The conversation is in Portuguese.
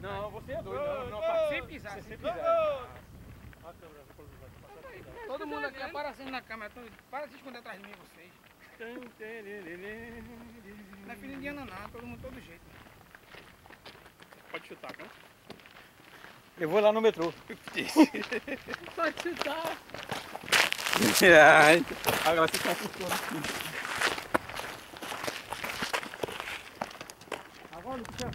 Não, você é doido. Não, não, participe. Sem pisar, Sem sem pisar. a câmera, aqui, ó. Todo mundo aqui aparecendo na câmera. Para de se esconder atrás de mim, vocês. Não é filho indiano não, todo mundo todo jeito. Pode chutar, não? Eu vou lá no metrô. Pode chutar. Agora vocês estão on the truck.